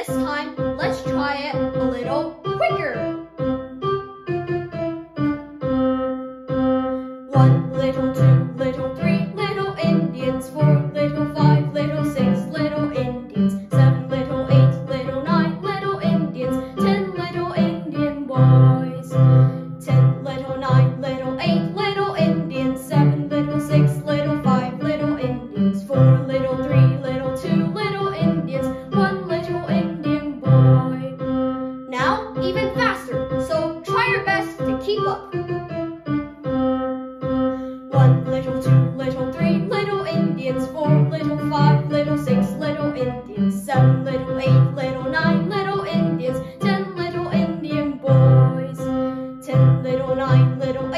This time, let's try it a little quicker. One little, two little, three little Indians, four little, five little, six little Indians, seven little, eight little, nine little Indians, ten little Indian boys, ten little, nine little, eight little Indians, seven little, six little, five little Indians, four little, three even faster, so try your best to keep up. One little, two little, three little Indians, four little, five little, six little Indians, seven little, eight little, nine little Indians, ten little Indian boys, ten little, nine little